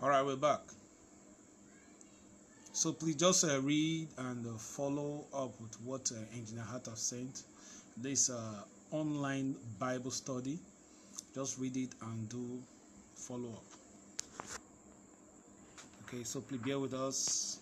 All right, we're back. So please just uh, read and uh, follow up with what uh, Engineer Hart has sent. This uh, online Bible study. Just read it and do follow up. Okay, so please bear with us.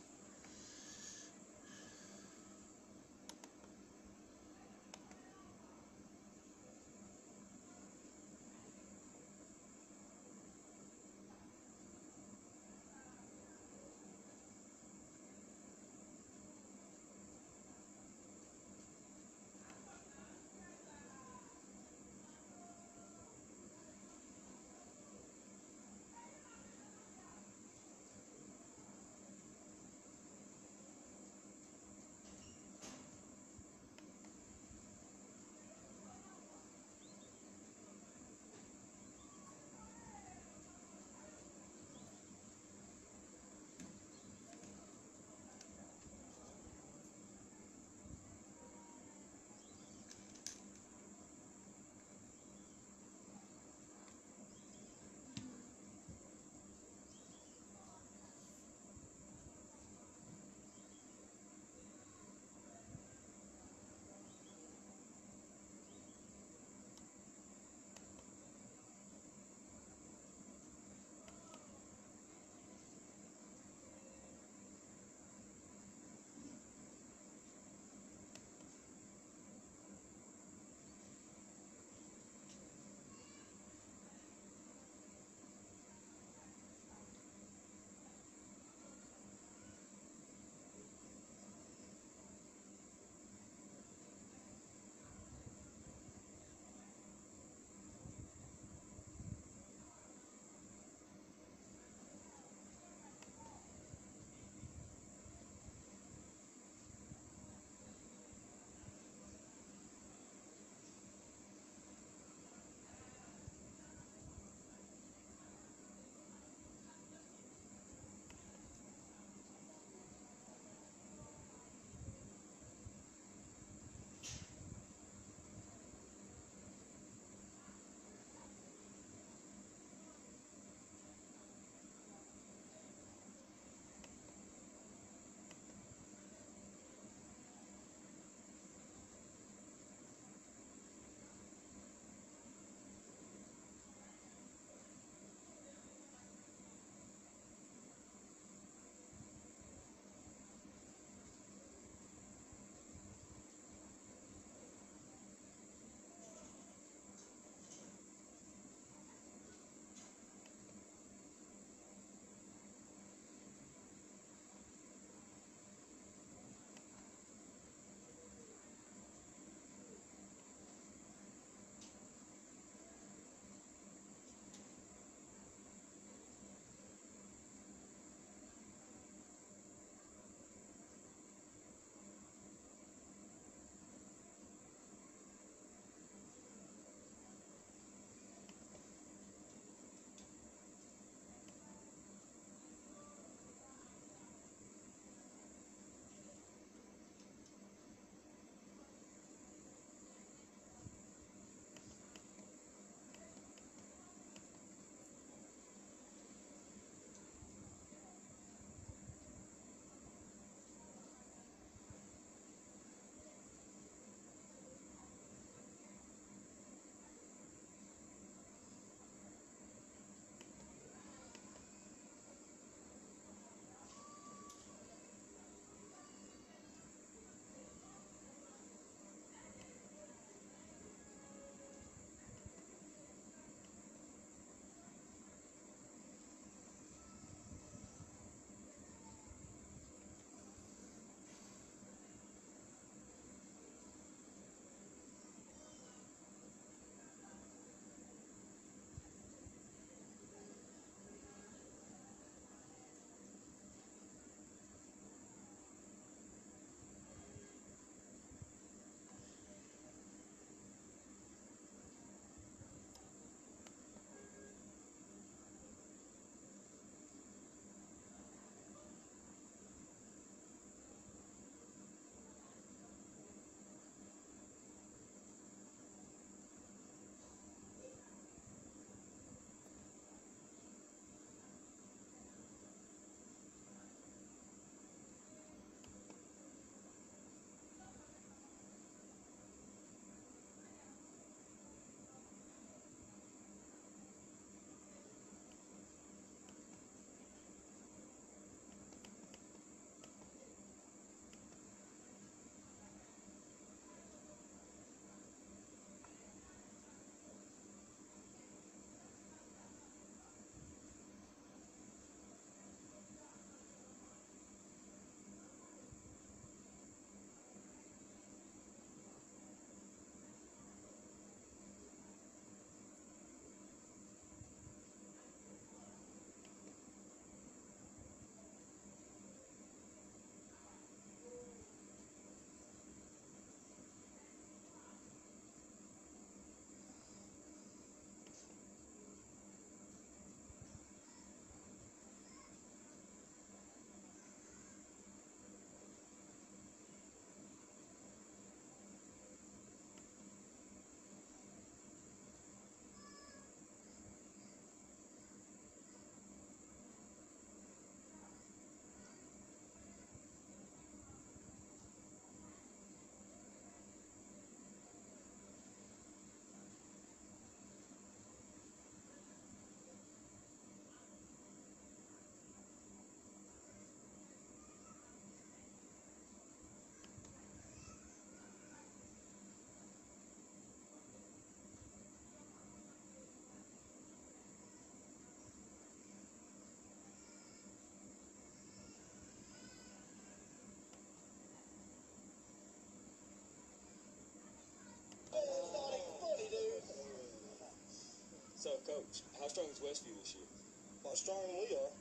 So, Coach, how strong is Westview this year? A lot stronger than we are.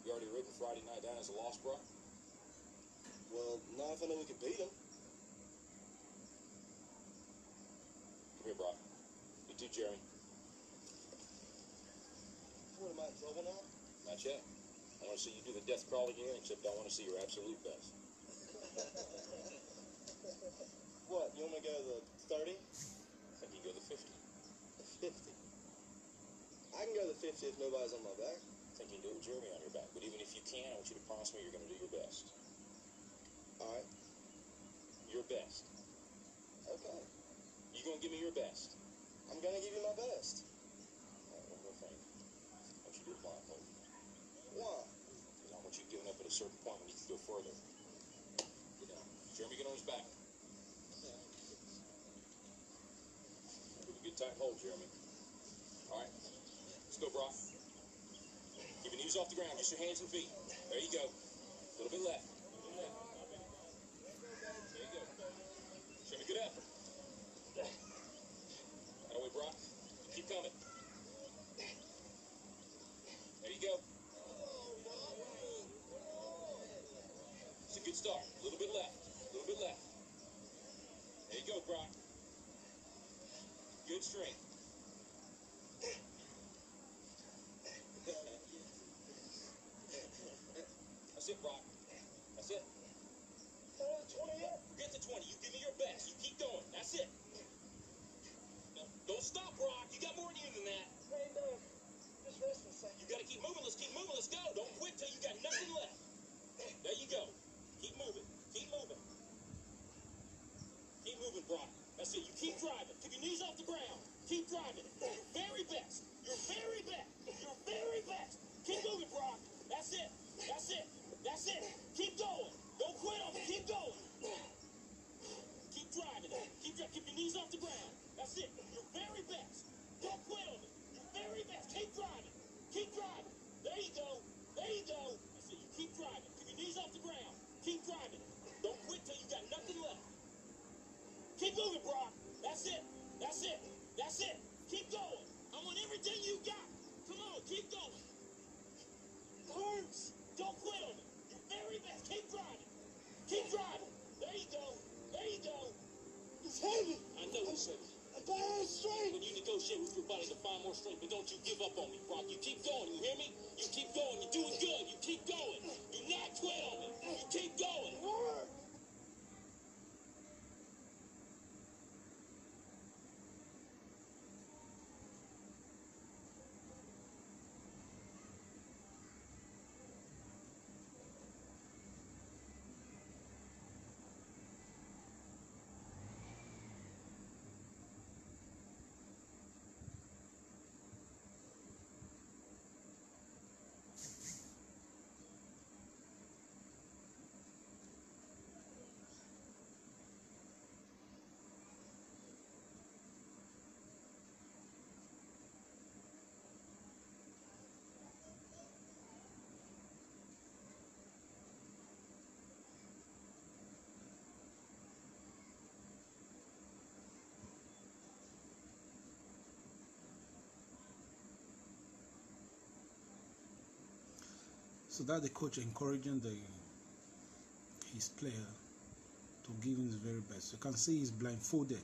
You already ridden Friday night down as a loss, bro? Well, not if I know we can beat them. Come here, Brock. You too, Jeremy. What am I in trouble now? Not yet. I want to see you do the death crawl again, except I want to see your absolute best. What? You want me to go to the 30? I think you go the 50. The 50? I can go to the 50 if nobody's on my back. I think you can do it with Jeremy on your back. But even if you can, I want you to promise me you're going to do your best. All right. Your best. Okay. You going to give me your best? I'm gonna give you my best. All right, one more thing. I want you to do it blindfolded. Why? Because I want you giving up at a certain point when you can go further. Get down. Jeremy, get on his back. Give a good tight hold, Jeremy. All right. Let's go, Brock. Keep your knees off the ground, just your hands and feet. There you go. A little bit left. A little bit left. There you go. Show me good effort. That way, Brock. Keep coming. There you go. It's a good start. A little bit left. A little bit left. There you go, Brock. Good strength. That's it, Brock. That's it. Forget the 20. You give me your best. You keep going. That's it. No, don't stop, Brock. You got more in you than that. Just rest a second. You gotta keep moving. Let's keep moving. Let's go. Don't quit till you got nothing left. There you go. Keep moving. Keep moving. Keep moving, Brock. That's it. You keep driving. Keep your knees off the ground. Keep driving. Your very best. Your very best. Your very best. Keep moving, Brock. That's it. That's it. That's it. Keep going. Don't quit on me. Keep going. Keep driving. Keep driving. Keep your knees off the ground. That's it. Your very best. Don't quit on me. Your very best. Keep driving. Keep driving. There you go. There you go. That's it. You keep driving. Keep your knees off the ground. Keep driving. Don't quit till you got nothing left. Keep moving, Brock. That's it. That's it. That's it. Keep going. I want everything you got. Come on, keep going. Hurts. Don't quit on me. Your very best. Keep driving. Keep driving. There you go. There you go. It's heavy. I know it's heavy. I got strength. When with your body to find more strength, but don't you give up on me, Brock. You keep going. You hear me? You keep going. You're doing good. You keep going. Do not quit on me. You keep going. So that the coach encouraging the his player to give him his very best. You can see he's blindfolded.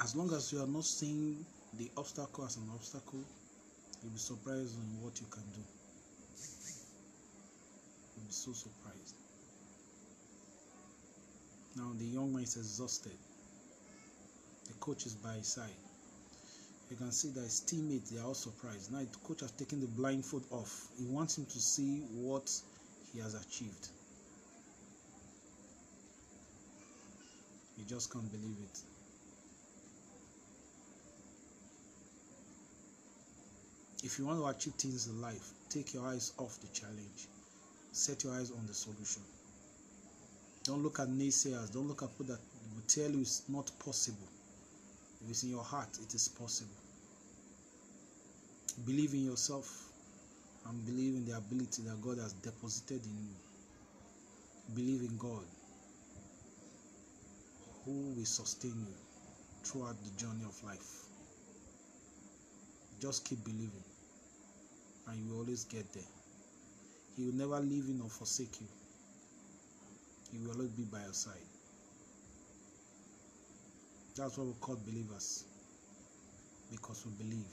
As long as you are not seeing the obstacle as an obstacle, you'll be surprised on what you can do. You'll be so surprised. Now the young man is exhausted. The coach is by his side. You can see that his teammates they are all surprised. Now the coach has taken the blindfold off. He wants him to see what he has achieved. You just can't believe it. If you want to achieve things in life, take your eyes off the challenge. Set your eyes on the solution. Don't look at naysayers. Don't look at people that will tell you it's not possible. If it's in your heart, it is possible. Believe in yourself and believe in the ability that God has deposited in you. Believe in God who will sustain you. throughout the journey of life. Just keep believing, and you will always get there. He will never leave you nor forsake you. He will always be by your side. That's what we call believers. Because we believe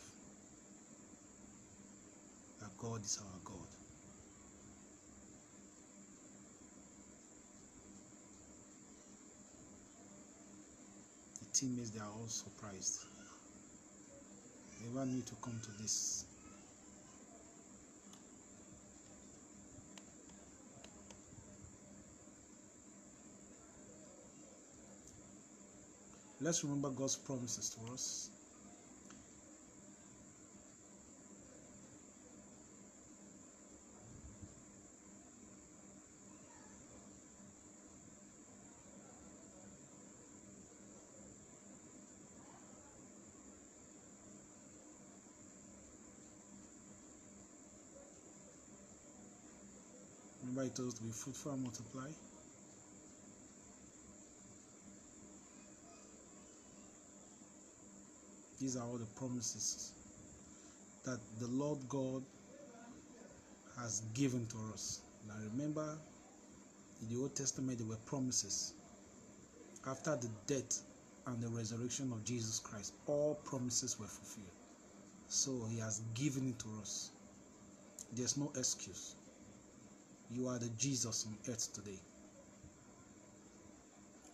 God is our God. The teammates they are all surprised. They want me to come to this. Let's remember God's promises to us. Told us to be fruitful and multiply. These are all the promises that the Lord God has given to us. Now, remember, in the Old Testament, there were promises. After the death and the resurrection of Jesus Christ, all promises were fulfilled. So, He has given it to us. There's no excuse. You are the Jesus on earth today.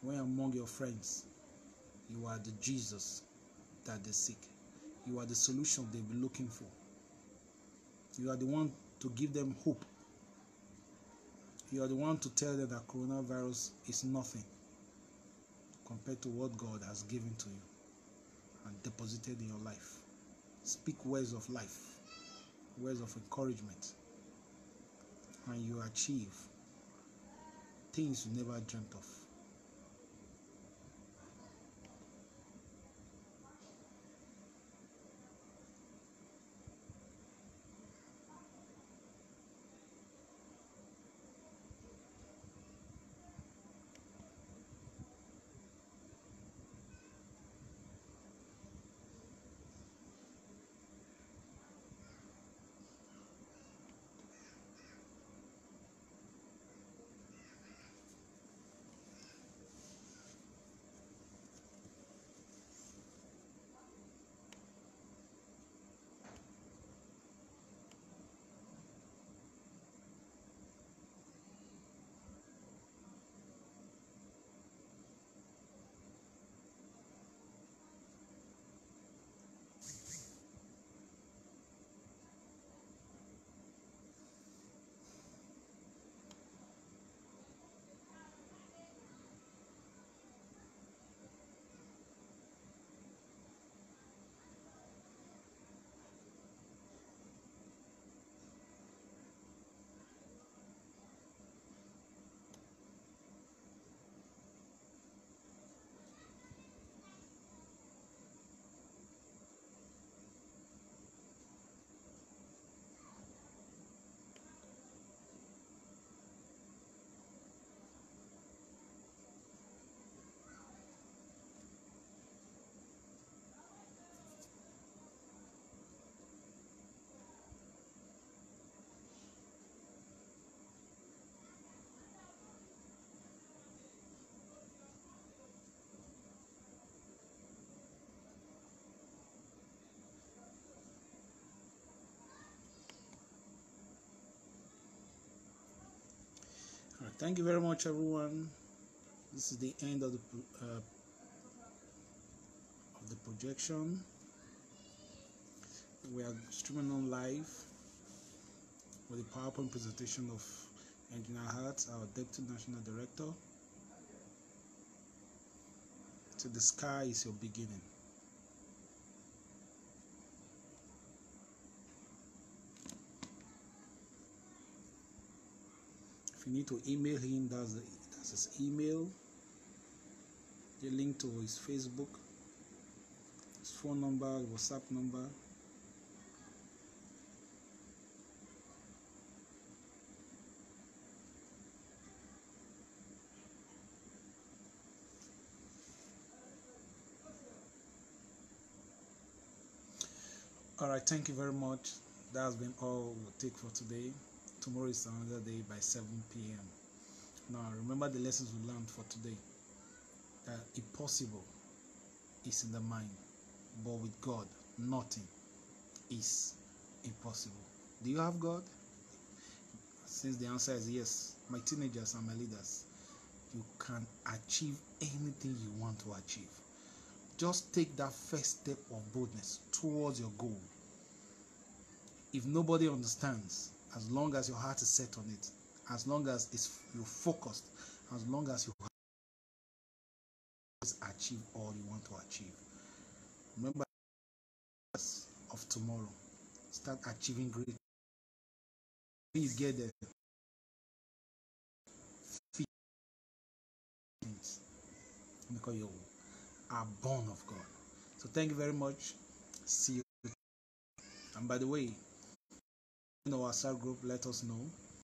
When among your friends, you are the Jesus that they seek. You are the solution they've been looking for. You are the one to give them hope. You are the one to tell them that coronavirus is nothing compared to what God has given to you and deposited in your life. Speak words of life, words of encouragement, and you achieve things you never dreamt of. Thank you very much, everyone. This is the end of the uh, of the projection. We are streaming on live with the PowerPoint presentation of Engineer Hart, our Deputy National Director. So the sky is your beginning. you need to email him that's, that's his email. The link to his facebook his phone number whatsapp number. All right thank you very much. That's been all we'll take for today. Tomorrow is another day by 7 p.m. Now, remember the lessons we learned for today. That impossible is in the mind, but with God, nothing is impossible. Do you have God? Since the answer is yes, my teenagers and my leaders, you can achieve anything you want to achieve. Just take that first step of boldness towards your goal. If nobody understands, as long as your heart is set on it, as long as it's, you're focused, as long as you achieve all you want to achieve. Remember of tomorrow. Start achieving great. When you get there, things because you are born of God. So thank you very much. See you. And by the way, in our WhatsApp group, let us know